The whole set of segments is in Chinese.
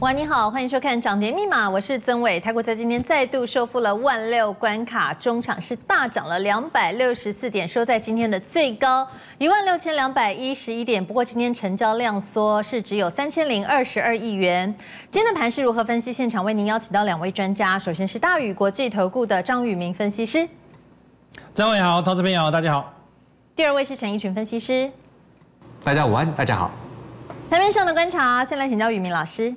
哇，你好，欢迎收看《涨跌密码》，我是曾伟。台股在今天再度收复了万六关卡，中场是大涨了两百六十四点，收在今天的最高一万六千两百一十一点。不过今天成交量缩，是只有三千零二十二亿元。今天的盘是如何分析？现场为您邀请到两位专家，首先是大宇国际投顾的张宇明分析师，张伟好，投资朋友大家好。第二位是陈一群分析师，大家午安，大家好。台面上的观察，先来请教宇明老师。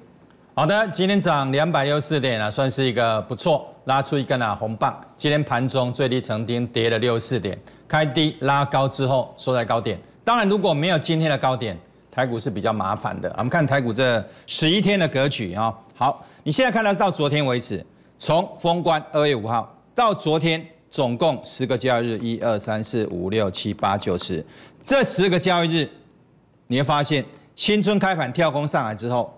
好的，今天涨两百六十四点啊，算是一个不错，拉出一根啊红棒。今天盘中最低曾经跌了六十四点，开低拉高之后收在高点。当然，如果没有今天的高点，台股是比较麻烦的。我们看台股这十一天的格局啊，好，你现在看到是到昨天为止，从封关二月五号到昨天，总共十个交易日，一二三四五六七八九十，这十个交易日，你会发现新春开盘跳空上来之后。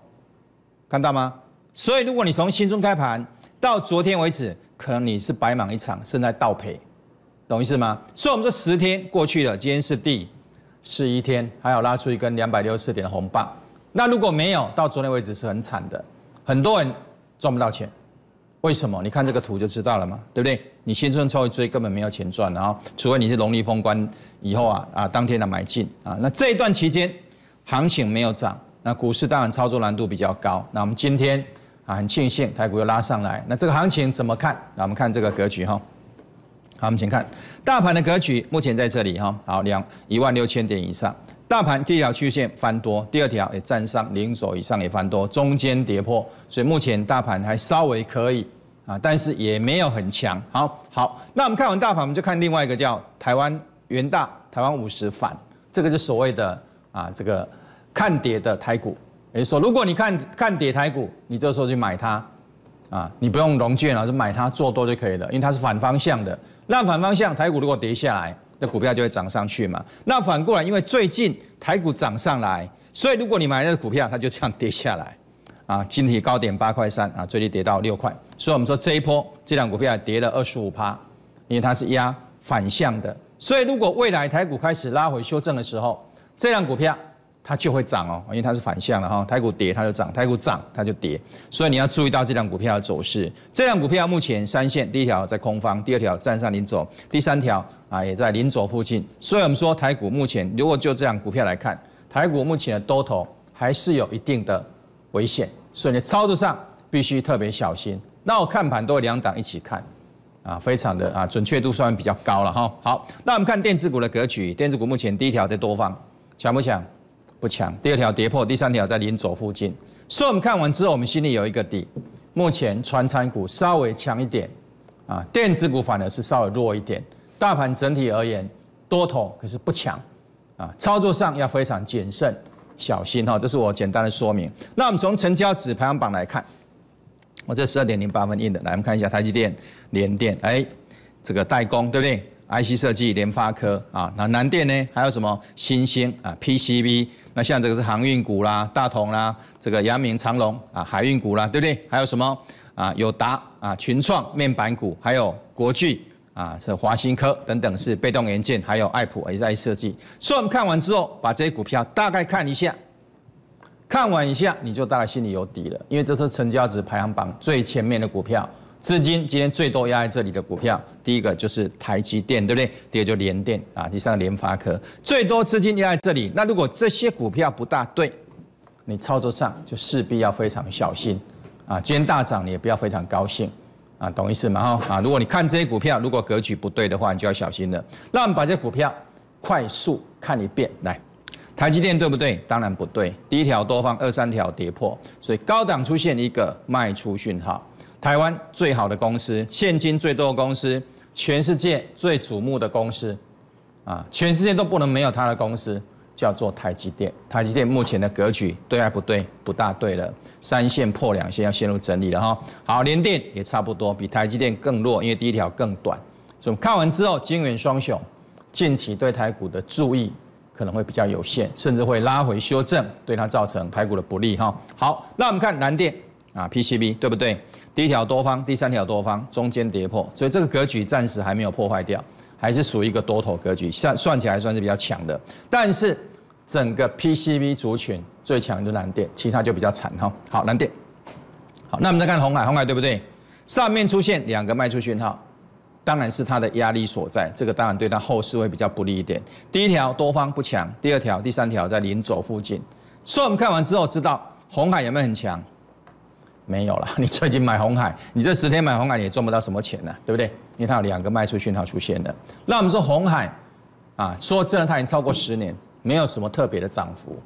看到吗？所以如果你从新春开盘到昨天为止，可能你是白忙一场，正在倒赔，懂意思吗？所以我们说十天过去了，今天是第十一天，还有拉出一根两百六十四点的红棒。那如果没有到昨天为止是很惨的，很多人赚不到钱。为什么？你看这个图就知道了嘛，对不对？你新春抽一追根本没有钱赚的啊，除非你是农历封关以后啊啊当天的买进啊。那这一段期间行情没有涨。那股市当然操作难度比较高。那我们今天啊很庆幸台股又拉上来。那这个行情怎么看？那我们看这个格局哈。好，我们先看大盘的格局，目前在这里哈。好，两一万六千点以上，大盘第一条曲线翻多，第二条也站上零轴以上也翻多，中间跌破，所以目前大盘还稍微可以啊，但是也没有很强。好，好，那我们看完大盘，我们就看另外一个叫台湾元大台湾五十反，这个是所谓的啊这个。看跌的台股，也就说，如果你看看跌台股，你这时候去买它，啊，你不用融券了，就买它做多就可以了，因为它是反方向的。那反方向，台股如果跌下来，那股票就会涨上去嘛。那反过来，因为最近台股涨上来，所以如果你买那个股票，它就这样跌下来，啊，今体高点八块三，啊，最低跌到六块，所以我们说这一波这两股票跌了二十五趴，因为它是压反向的。所以如果未来台股开始拉回修正的时候，这辆股票。它就会涨哦，因为它是反向的哈，台股跌它就涨，台股涨它就跌，所以你要注意到这张股票的走势。这张股票目前三线，第一条在空方，第二条站上零轴，第三条啊也在零轴附近。所以我们说台股目前如果就这样股票来看，台股目前的多头还是有一定的危险，所以你操作上必须特别小心。那我看盘都有两档一起看，啊，非常的啊准确度算比较高了哈。好，那我们看电子股的格局，电子股目前第一条在多方，强不强？不强，第二条跌破，第三条在临走附近，所以我们看完之后，我们心里有一个底。目前传产股稍微强一点，啊，电子股反而是稍微弱一点。大盘整体而言，多头可是不强，啊，操作上要非常谨慎小心哈。这是我简单的说明。那我们从成交指排行榜来看，我这十二点零八分印的，来我们看一下台积电、联电，哎，这个代工对不对？IC 设计、联发科啊，那南电呢？还有什么新兴啊？PCB，那像这个是航运股啦，大同啦，这个阳明、长隆啊，海运股啦，对不对？还有什么啊？友达啊，群创面板股，还有国巨啊，是华新科等等是被动元件，还有爱普也在设计。所以我们看完之后，把这些股票大概看一下，看完一下你就大概心里有底了，因为这是成交值排行榜最前面的股票。资金今天最多压在这里的股票，第一个就是台积电，对不对？第二就联电啊，第三个联发科，最多资金压在这里。那如果这些股票不大对，你操作上就势必要非常小心啊。今天大涨你也不要非常高兴啊，懂意思吗？哈啊，如果你看这些股票，如果格局不对的话，你就要小心了。那我们把这股票快速看一遍，来，台积电对不对？当然不对，第一条多方二三条跌破，所以高档出现一个卖出讯号。台湾最好的公司，现金最多的公司，全世界最瞩目的公司，啊，全世界都不能没有它的公司，叫做台积电。台积电目前的格局对还不对？不大对了，三线破两线要陷入整理了哈。好，联电也差不多，比台积电更弱，因为第一条更短。所以看完之后，金元双雄近期对台股的注意可能会比较有限，甚至会拉回修正，对它造成台股的不利哈。好，那我们看蓝电啊，PCB 对不对？第一条多方，第三条多方，中间跌破，所以这个格局暂时还没有破坏掉，还是属于一个多头格局，算算起来算是比较强的。但是整个 PCB 族群最强的蓝电，其他就比较惨哈。好，蓝电好，那我们再看红海，红海对不对？上面出现两个卖出讯号，当然是它的压力所在，这个当然对它后市会比较不利一点。第一条多方不强，第二条、第三条在临走附近，所以我们看完之后知道红海有没有很强？没有了，你最近买红海，你这十天买红海你也赚不到什么钱呢，对不对？因为它有两个卖出讯号出现的。那我们说红海啊，说真的它已经超过十年，没有什么特别的涨幅。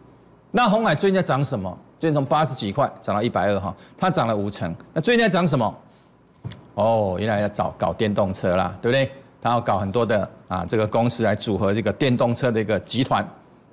那红海最近在涨什么？最近从八十几块涨到一百二哈，它涨了五成。那最近在涨什么？哦，原来要找搞电动车啦，对不对？他要搞很多的啊，这个公司来组合这个电动车的一个集团，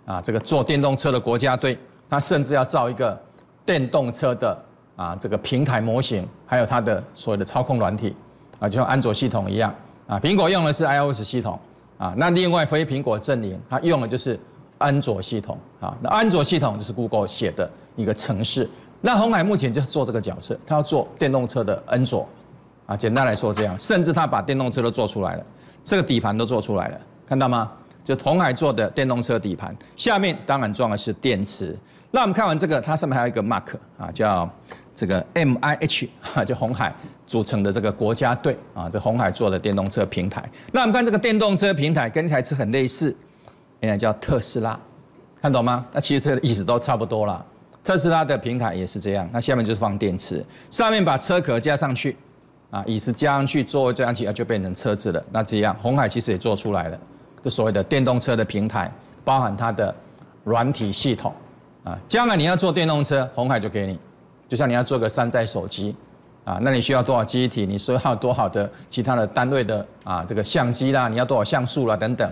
啊，这个做电动车的国家队，他甚至要造一个电动车的啊这个平台模型，还有它的所有的操控软体，啊，就像安卓系统一样，啊，苹果用的是 iOS 系统，啊，那另外非苹果阵营，它用的就是安卓系统，啊，那安卓系统就是 Google 写的一个程式，那红海目前就是做这个角色，它要做电动车的安卓。啊，简单来说这样，甚至他把电动车都做出来了，这个底盘都做出来了，看到吗？就红海做的电动车底盘，下面当然装的是电池。那我们看完这个，它上面还有一个 mark 啊，叫这个 M I H 啊，就红海组成的这个国家队啊，这红海做的电动车平台。那我们看这个电动车平台跟台车很类似，原来叫特斯拉，看懂吗？那其实这个意思都差不多了。特斯拉的平台也是这样，那下面就是放电池，上面把车壳加上去。啊，椅子加上去，座位加上去，啊，就变成车子了。那这样，红海其实也做出来了，就所谓的电动车的平台，包含它的软体系统。啊，将来你要做电动车，红海就给你。就像你要做个山寨手机，啊，那你需要多少机体？你需要多少的其他的单位的啊，这个相机啦，你要多少像素啦等等，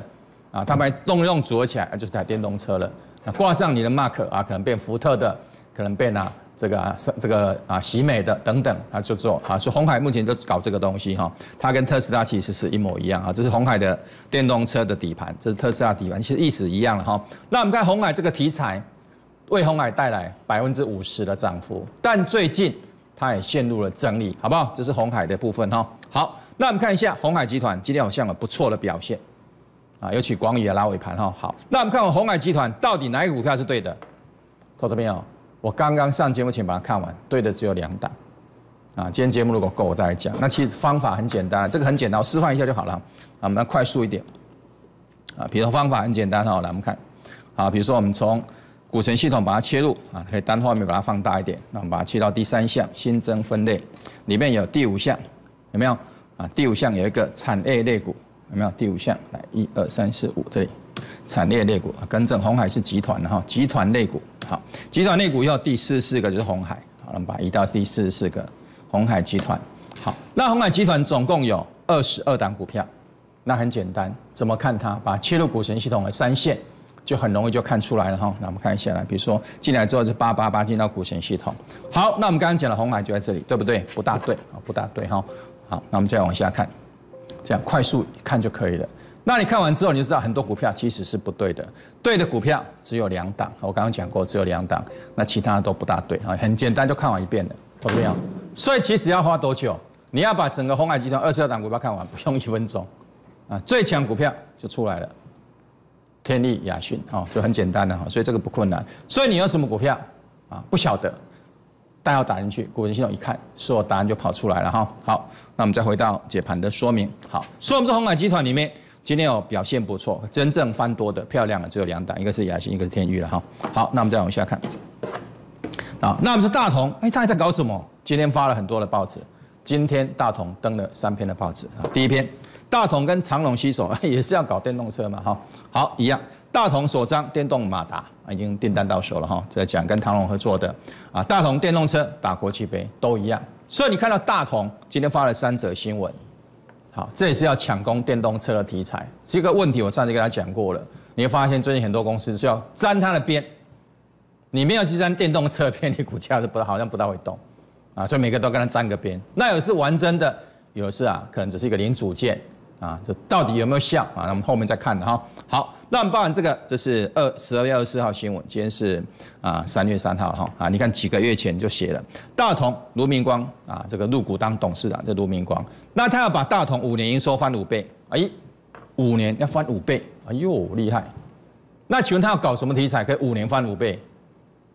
啊，它们动用组合起来，就是台电动车了。那挂上你的 mark 啊，可能变福特的，可能变啊。这个啊，这个啊，喜美的等等，他就做啊，所以红海目前都搞这个东西哈，它跟特斯拉其实是一模一样啊，这是红海的电动车的底盘，这是特斯拉底盘，其实意思一样了哈。那我们看红海这个题材，为红海带来百分之五十的涨幅，但最近它也陷入了整理，好不好？这是红海的部分哈。好，那我们看一下红海集团今天好像有不错的表现啊，尤其广宇也拉尾盘哈。好，那我们看红海集团到底哪一个股票是对的？投这边哦。我刚刚上节目前把它看完，对的只有两档，啊，今天节目如果够我再来讲。那其实方法很简单，这个很简单，我示范一下就好了。啊，我们快速一点，啊，比如说方法很简单哈，来我们看，好，比如说我们从股神系统把它切入，啊，可以单画面把它放大一点，那我们把它切到第三项新增分类，里面有第五项，有没有？啊，第五项有一个产业类股，有没有？第五项来，一二三四五这里。产业类股啊，更正，红海是集团的哈，集团类股好，集团类股要第四十四个就是红海，好，我们把移到第四十四个红海集团，好，那红海集团总共有二十二档股票，那很简单，怎么看它？把切入股神系统的三线，就很容易就看出来了哈。那我们看一下来，比如说进来之后是八八八进到股神系统，好，那我们刚刚讲了红海就在这里，对不对？不大对啊，不大对哈。好，那我们再往下看，这样快速看就可以了。那你看完之后，你就知道很多股票其实是不对的。对的股票只有两档，我刚刚讲过，只有两档，那其他的都不大对啊。很简单，就看完一遍了，懂没有？所以其实要花多久？你要把整个红海集团二十二档股票看完，不用一分钟啊。最强股票就出来了，天利、雅讯哦，就很简单的哈。所以这个不困难。所以你有什么股票啊？不晓得，但要打进去，股神系统一看，所有答案就跑出来了哈。好，那我们再回到解盘的说明。好，所以我们这红海集团里面。今天有表现不错，真正翻多的漂亮的只有两档，一个是雅兴，一个是天域了哈。好，那我们再往下看。好，那我们是大同，哎，他还在搞什么？今天发了很多的报纸，今天大同登了三篇的报纸啊。第一篇，大同跟长隆携手，也是要搞电动车嘛哈。好，一样，大同首张电动马达已经订单到手了哈。在讲跟长隆合作的啊，大同电动车打国际杯都一样，所以你看到大同今天发了三则新闻。好，这也是要抢攻电动车的题材。这个问题我上次跟他讲过了，你会发现最近很多公司是要沾它的边，你没有去沾电动车边，你股价是不好像不大会动啊，所以每个都跟他沾个边。那有是玩真的，有的是啊，可能只是一个零组件。啊，这到底有没有效啊？那我们后面再看的哈。好，那我们报完这个，这是二十二月二十四号新闻，今天是啊三月三号哈。啊，你看几个月前就写了大同卢明光啊，这个入股当董事长，这卢明光，那他要把大同五年营收翻五倍，哎，五年要翻五倍，哎呦厉害。那请问他要搞什么题材可以五年翻五倍？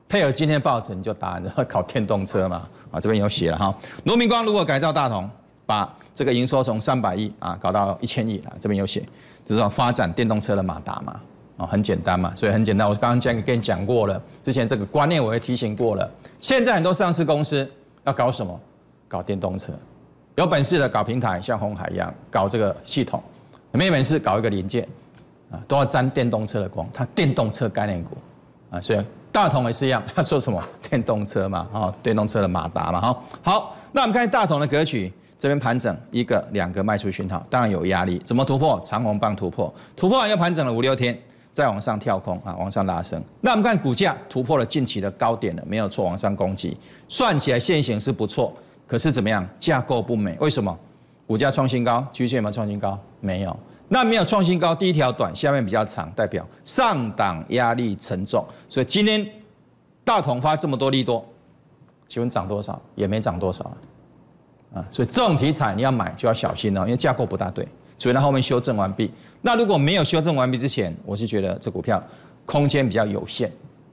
配合今天报纸，你就答案了，搞电动车嘛，啊，这边有写了哈。卢明光如果改造大同，把这个营收从三百亿啊搞到一千亿啊，这边有写，就是说发展电动车的马达嘛，啊，很简单嘛，所以很简单。我刚刚讲跟你讲过了，之前这个观念我也提醒过了。现在很多上市公司要搞什么？搞电动车，有本事的搞平台，像红海一样搞这个系统，没本事搞一个零件。啊，都要沾电动车的光，它电动车概念股，啊，所以大同也是一样，他说什么电动车嘛，啊，电动车的马达嘛，哈，好，那我们看大同的格局，这边盘整一个两个卖出讯号，当然有压力，怎么突破？长红棒突破，突破完又盘整了五六天，再往上跳空啊，往上拉升。那我们看股价突破了近期的高点了，没有错，往上攻击，算起来现形是不错，可是怎么样？架构不美，为什么？股价创新高，均线有没有创新高？没有。那没有创新高，第一条短，下面比较长，代表上档压力沉重，所以今天大同发这么多利多，请问涨多少？也没涨多少，啊，所以这种题材你要买就要小心哦，因为架构不大对，主要它后面修正完毕。那如果没有修正完毕之前，我是觉得这股票空间比较有限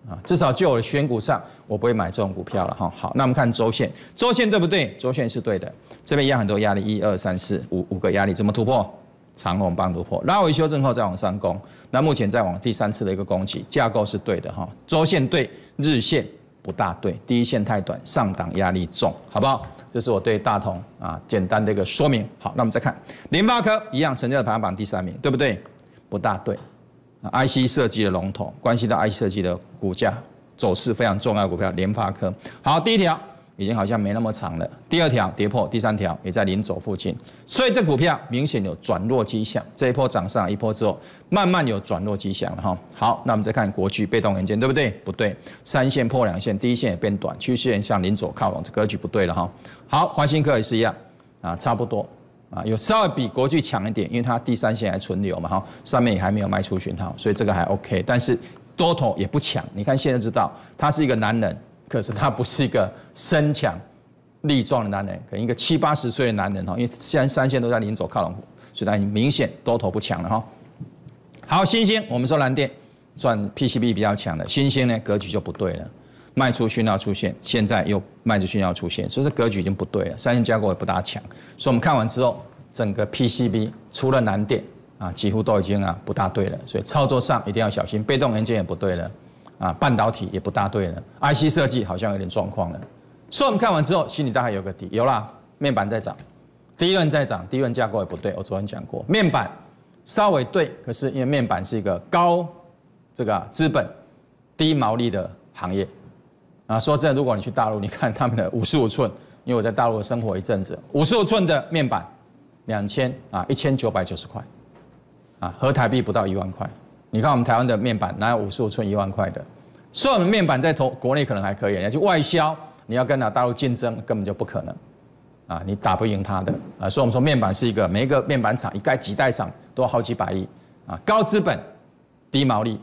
啊，至少就我的选股上，我不会买这种股票了哈。好，那我们看周线，周线对不对？周线是对的，这边一样很多压力，一二三四五五个压力，怎么突破？长红棒突破，拉回修正后再往上攻，那目前再往第三次的一个攻击，架构是对的哈，周线对，日线不大对，第一线太短，上档压力重，好不好？这是我对大同啊简单的一个说明。好，那我们再看联发科一样，成交的排行榜第三名，对不对？不大对，IC 设计的龙头，关系到 IC 设计的股价走势非常重要的股票，联发科。好，第一条。已经好像没那么长了。第二条跌破，第三条也在临走附近，所以这股票明显有转弱迹象。这一波涨上一波之后，慢慢有转弱迹象了哈。好，那我们再看国巨被动元件，对不对？不对，三线破两线，第一线也变短，趋势线向临走靠拢，这格局不对了哈。好，华新科也是一样啊，差不多啊，有稍微比国巨强一点，因为它第三线还存留嘛哈，上面也还没有卖出讯号，所以这个还 OK。但是多头也不强，你看现在知道，他是一个男人。可是他不是一个身强力壮的男人，可能一个七八十岁的男人哈，因为现在三线都在临走靠拢，所以他已经明显多头不强了哈。好，新兴我们说蓝电算 PCB 比较强的，新兴呢格局就不对了，卖出讯号出现，现在又卖出讯号出现，所以这格局已经不对了，三线架构也不大强，所以我们看完之后，整个 PCB 除了蓝电啊，几乎都已经啊不大对了，所以操作上一定要小心，被动元件也不对了。啊，半导体也不大对了，IC 设计好像有点状况了。所以我们看完之后，心里大概有个底。有啦，面板在涨，第一轮在涨，第一轮架构也不对。我昨天讲过，面板稍微对，可是因为面板是一个高这个资本、低毛利的行业。啊，说真的，如果你去大陆，你看他们的五十五寸，因为我在大陆生活一阵子，五十五寸的面板两千啊，一千九百九十块，啊，合台币不到一万块。你看我们台湾的面板哪有五十五寸一万块的？所以我们面板在投国内可能还可以，你要去外销，你要跟哪大陆竞争根本就不可能，啊，你打不赢他的啊。所以我们说面板是一个每一个面板厂一盖几代厂都好几百亿啊，高资本低毛利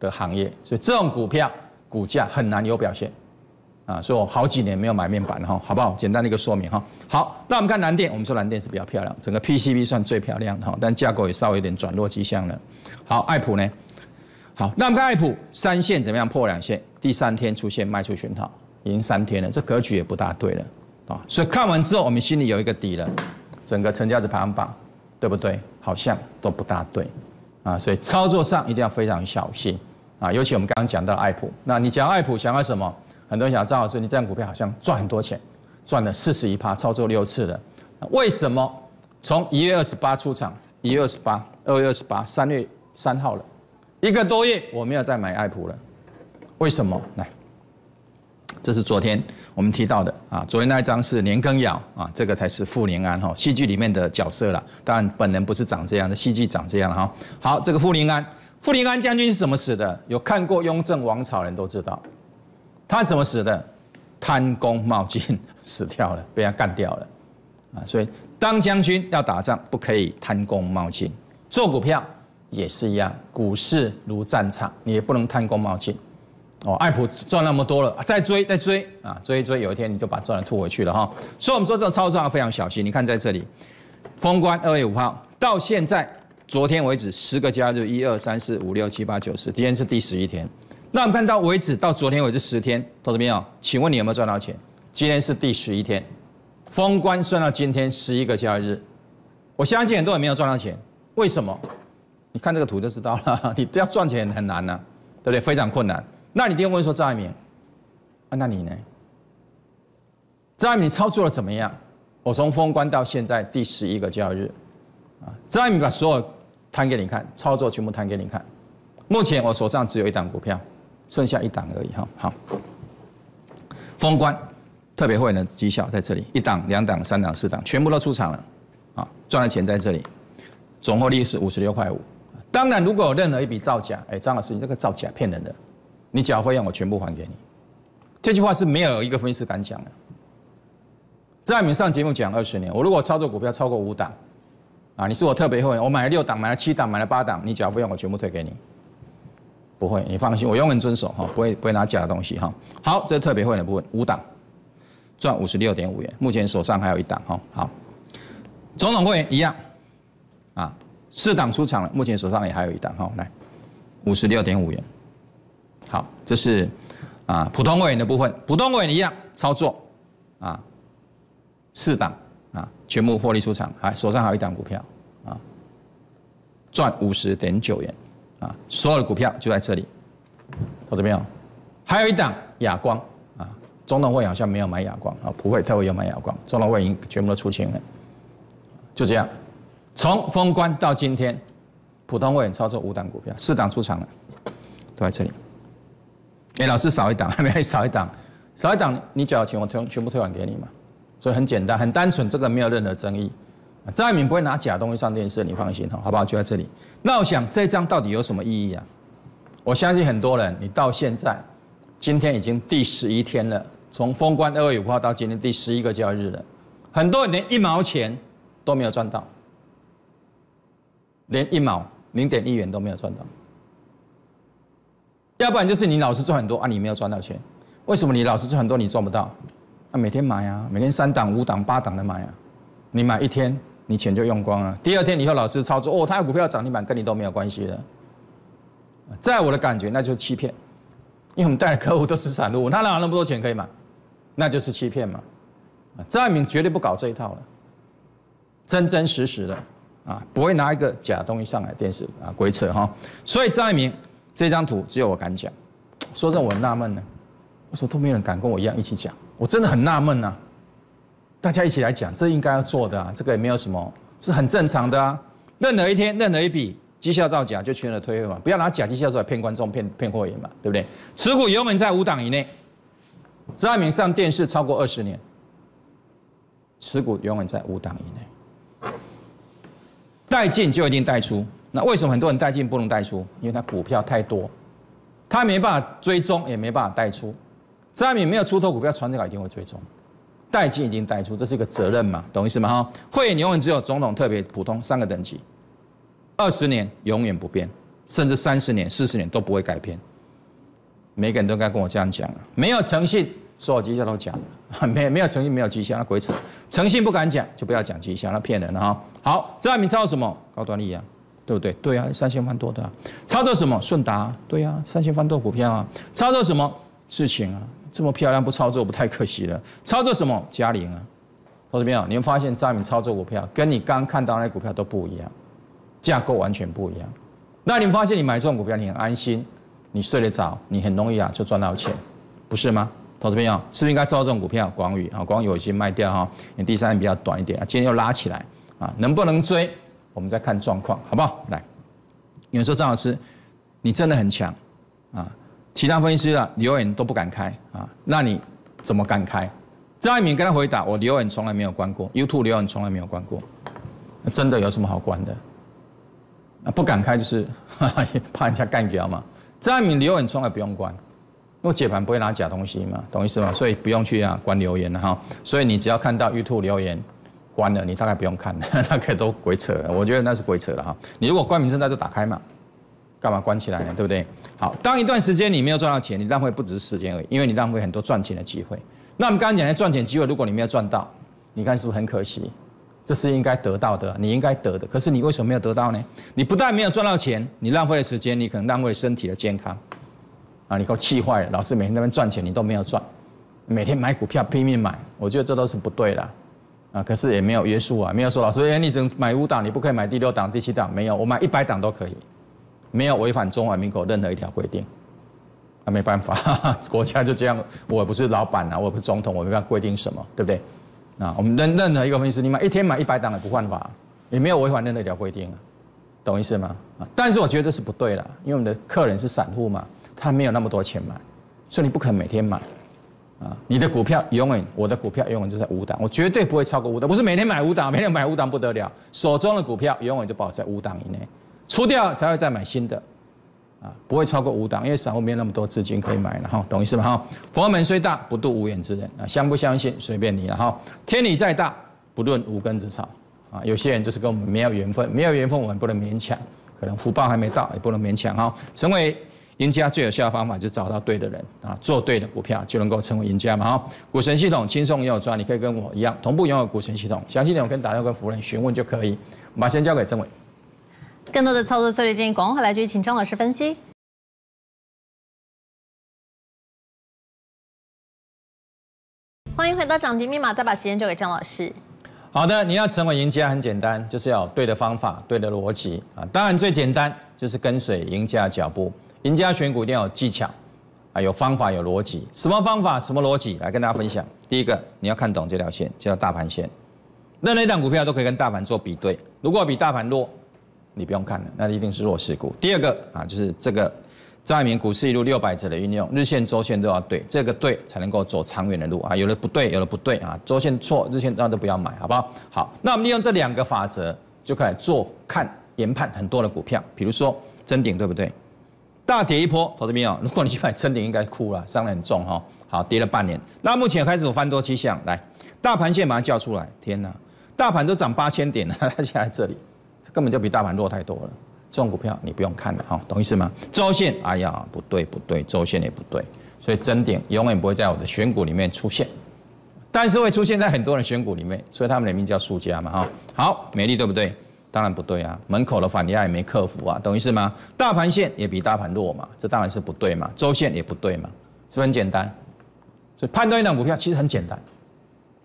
的行业，所以这种股票股价很难有表现。啊，所以我好几年没有买面板了哈，好不好？简单的一个说明哈。好，那我们看蓝电，我们说蓝电是比较漂亮，整个 PCB 算最漂亮的哈，但架构也稍微有点转弱迹象了。好，爱普呢？好，那我们看爱普三线怎么样破两线？第三天出现卖出讯号，已经三天了，这格局也不大对了啊。所以看完之后，我们心里有一个底了，整个成交值排行榜对不对？好像都不大对啊，所以操作上一定要非常小心啊。尤其我们刚刚讲到爱普，那你讲爱普想要什么？很多人想张老师，你这样股票好像赚很多钱，赚了四十一趴，操作六次的，为什么从一月二十八出场，一月二十八、二月二十八、三月三号了，一个多月我没有再买爱普了，为什么？来，这是昨天我们提到的啊，昨天那一张是年羹尧啊，这个才是傅临安哈，戏剧里面的角色了，当然本人不是长这样的，戏剧长这样哈。好，这个傅临安，傅临安将军是怎么死的？有看过《雍正王朝的》人都知道。他怎么死的？贪功冒进 死掉了，被他干掉了啊！所以当将军要打仗，不可以贪功冒进。做股票也是一样，股市如战场，你也不能贪功冒进。哦，爱普赚那么多了，再追再追啊，追一追，有一天你就把赚的吐回去了哈。所以我们说这种操作要非常小心。你看在这里，封关二月五号到现在，昨天为止十个交易日，一二三四五六七八九十，今天是第十一天。那我们看到为止到昨天为止十天，投资朋友，请问你有没有赚到钱？今天是第十一天，封关算到今天十一个交易日，我相信很多人没有赚到钱，为什么？你看这个图就知道了，你要赚钱很难呐，对不对？非常困难。那你一定问说张爱民，啊，那你呢？张爱民操作的怎么样？我从封关到现在第十一个交易日，啊，张爱民把所有摊给你看，操作全部摊给你看。目前我手上只有一档股票，剩下一档而已哈。好，封关。特别会员的绩效在这里，一档、两档、三档、四档，全部都出场了，啊，赚的钱在这里，总获利是五十六块五。当然，如果有任何一笔造假，哎，张老师，你这个造假骗人的，你缴费用我全部还给你。这句话是没有一个分析师敢讲的。在你们上节目讲二十年，我如果操作股票超过五档，啊，你是我特别会员，我买了六档，买了七档，买了八档，你缴费用我全部退给你。不会，你放心，我永远遵守哈，不会不会拿假的东西哈。好，这是特别会员的部分，五档。赚五十六点五元，目前手上还有一档哈。好，总统会员一样，啊，四档出场了，目前手上也还有一档哈。来，五十六点五元。好，这是啊普通会员的部分，普通会员一样操作，啊，四档啊全部获利出场，还手上还有一档股票啊，赚五十点九元，啊，所有的股票就在这里，到这边哦，还有一档亚光啊。中通会好像没有买哑光啊，普惠特会有买哑光，中通会已经全部都出清了，就这样，从封关到今天，普通会操作五档股票，四档出场了，都在这里。哎，老师少一档，还 没少一档，少一档，你缴的钱我全全部退还给你嘛，所以很简单，很单纯，这个没有任何争议。张爱民不会拿假东西上电视，你放心哈，好不好？就在这里。那我想这张到底有什么意义啊？我相信很多人，你到现在，今天已经第十一天了。从封关二月五号到今天第十一个交易日了，很多人连一毛钱都没有赚到，连一毛零点一元都没有赚到。要不然就是你老是赚很多啊，你没有赚到钱。为什么你老是赚很多你赚不到？啊，每天买啊，每天三档、五档、八档的买啊，你买一天你钱就用光了。第二天以后老师操作哦，他的股票涨停板跟你都没有关系了。在我的感觉那就是欺骗，因为我们带的客户都是散户，他哪有那么多钱可以买？那就是欺骗嘛，张爱民绝对不搞这一套了，真真实实的啊，不会拿一个假东西上来电视啊鬼扯哈。所以张爱民这张图只有我敢讲，说真的我很纳闷呢，为什么都没有人敢跟我一样一起讲？我真的很纳闷呐，大家一起来讲，这应该要做的啊，这个也没有什么，是很正常的啊。任何一天，任何一笔绩效造假就全了推嘛，不要拿假绩效出来骗观众、骗骗会员嘛，对不对？持股永远在五档以内。张爱民上电视超过二十年，持股永远在五档以内，带进就一定带出。那为什么很多人带进不能带出？因为他股票太多，他没办法追踪，也没办法带出。张爱民没有出头股票，传这个一定会追踪。带进已经带出，这是一个责任嘛？懂意思吗？哈，会员永远只有总统、特别、普通三个等级，二十年永远不变，甚至三十年、四十年都不会改变。每个人都该跟我这样讲没有诚信，所有绩效都假的，没没有诚信，没有绩效，那鬼扯。诚信不敢讲，就不要讲绩效，那骗人的哈。好，张爱民操作什么？高端力啊，对不对？对啊，三千万多的。操作什么？顺达，对啊，三千万多股票啊。操作什么？事情啊，这么漂亮不操作不太可惜了。操作什么？嘉玲啊，投资朋友，你们发现张敏操作股票跟你刚看到那股票都不一样，架构完全不一样。那你们发现你买这种股票你很安心？你睡得早，你很容易啊就赚到钱，不是吗？投资朋友是不是应该做这种股票？广宇啊，广宇已经卖掉哈，你第三天比较短一点啊，今天又拉起来啊，能不能追？我们再看状况，好不好？来，有人说张老师，你真的很强啊，其他分析师啊留言都不敢开啊，那你怎么敢开？张爱民跟他回答，我留言从来没有关过，YouTube 留言从来没有关过，真的有什么好关的？啊，不敢开就是 怕人家干掉嘛。张爱民留言从来不用关，因为解盘不会拿假东西嘛，懂意思吗？所以不用去啊关留言了哈。所以你只要看到 YouTube 留言关了，你大概不用看了，那个都鬼扯。我觉得那是鬼扯了哈。你如果关名正在就打开嘛，干嘛关起来呢？对不对？好，当一段时间你没有赚到钱，你浪费不只是时间而已，因为你浪费很多赚钱的机会。那我们刚刚讲的赚钱机会，如果你没有赚到，你看是不是很可惜？这是应该得到的，你应该得的。可是你为什么没有得到呢？你不但没有赚到钱，你浪费了时间，你可能浪费了身体的健康。啊，你给我气坏了，老师每天在那边赚钱，你都没有赚，每天买股票拼命买，我觉得这都是不对的。啊，可是也没有约束啊，没有说老师，哎，你只能买五档，你不可以买第六档、第七档，没有，我买一百档都可以，没有违反中华民国任何一条规定。那没办法，国家就这样，我不是老板啊，我不是总统，我没办法规定什么，对不对？那我们任任何一个分析师，你买一天买一百档也不犯法，也没有违反任何一条规定啊，懂意思吗？啊，但是我觉得这是不对的，因为我们的客人是散户嘛，他没有那么多钱买，所以你不可能每天买。啊，你的股票永远，我的股票永远就在五档，我绝对不会超过五档。不是每天买五档，每天买五档不得了。手中的股票永远就保在五档以内，出掉才会再买新的，啊，不会超过五档，因为散户没有那么多资金可以买了哈，懂意思吗？哈，佛门虽大，不渡无缘之人啊，相不相信随便你了哈。天理再大，不论无根之草啊。有些人就是跟我们没有缘分，没有缘分我们不能勉强，可能福报还没到，也不能勉强哈，成为。赢家最有效的方法就找到对的人啊，做对的股票就能够成为赢家嘛哈。股神系统轻松又有赚，你可以跟我一样同步拥有股神系统。详细内容跟打电话跟服务人询问就可以。把先交给政委。更多的操作策略建议，广告回来就请张老师分析。欢迎回到涨停密码，再把时间交给张老师。好的，你要成为赢家很简单，就是要对的方法、对的逻辑啊。当然最简单就是跟随赢家的脚步。赢家选股一定要有技巧，啊，有方法有逻辑。什么方法？什么逻辑？来跟大家分享。第一个，你要看懂这条线，叫大盘线。任何一档股票都可以跟大盘做比对。如果比大盘弱，你不用看了，那一定是弱势股。第二个啊，就是这个张爱民股市一路六百折的运用，日线、周线都要对，这个对才能够走长远的路啊。有的不对，有的不对啊。周线错，日线那都不要买，好不好？好，那我们利用这两个法则，就可以做看研判很多的股票，比如说真顶，对不对？大跌一波，投资朋友，如果你去买真顶，应该哭了，伤得很重哈。好，跌了半年，那目前开始有翻多迹象，来，大盘线马上叫出来，天哪，大盘都涨八千点了，它现在这里，根本就比大盘弱太多了。这种股票你不用看了哈，懂意思吗？周线，哎呀，不对不对，周线也不对，所以真顶永远不会在我的选股里面出现，但是会出现在很多人选股里面，所以他们的名叫输家嘛哈。好，美丽对不对？当然不对啊，门口的反压也没克服啊，懂意思吗？大盘线也比大盘弱嘛，这当然是不对嘛。周线也不对嘛，是不是很简单？所以判断一档股票其实很简单，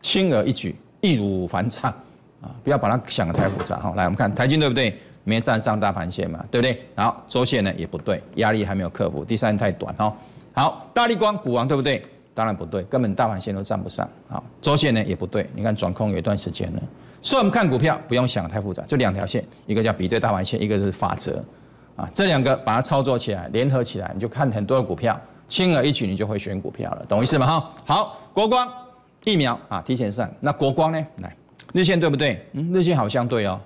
轻而易举，易如反掌啊！不要把它想得太复杂哈。来，我们看台金对不对？没站上大盘线嘛，对不对？好，周线呢也不对，压力还没有克服，第三太短哈。好，大力光股王对不对？当然不对，根本大盘线都站不上。好，周线呢也不对，你看转空有一段时间了。所以我们看股票不用想太复杂，就两条线，一个叫比对大盘线，一个是法则，啊，这两个把它操作起来，联合起来，你就看很多的股票，轻而易举你就会选股票了，懂意思吗？哈，好，国光疫苗啊，提前上，那国光呢？来，日线对不对？嗯，日线好像对哦。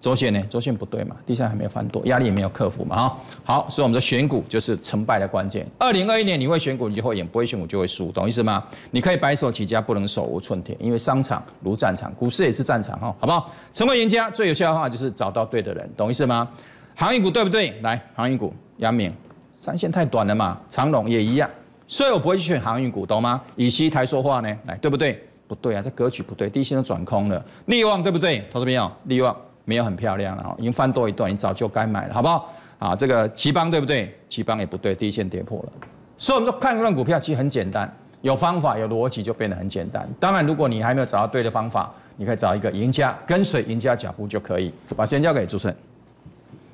周线呢？周线不对嘛？第三还没有翻多，压力也没有克服嘛？哈，好，所以我们的选股就是成败的关键。二零二一年你会选股，你就会赢；不会选股就会输，懂意思吗？你可以白手起家，不能手无寸铁，因为商场如战场，股市也是战场哈，好不好？成为赢家最有效的方法就是找到对的人，懂意思吗？航运股对不对？来，航运股，阳明三线太短了嘛，长龙也一样，所以我不会去选航运股，懂吗？以西台说话呢？来，对不对？不对啊，这格局不对，第一线都转空了。利旺对不对？投资朋友，利旺。没有很漂亮了，已经翻多一段，你早就该买了，好不好？啊，这个奇邦对不对？奇邦也不对，第一线跌破了。所以我们说看一段股票其实很简单，有方法有逻辑就变得很简单。当然，如果你还没有找到对的方法，你可以找一个赢家，跟随赢家脚步就可以。把时间交给主持人。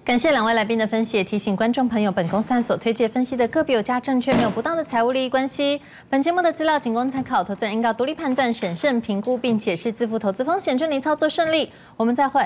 感谢两位来宾的分析，也提醒观众朋友，本公司所推荐分析的个别有价证券没有不当的财务利益关系。本节目的资料仅供参考，投资人应该独立判断、审慎评估，并且是自负投资风险，祝您操作顺利。我们再会。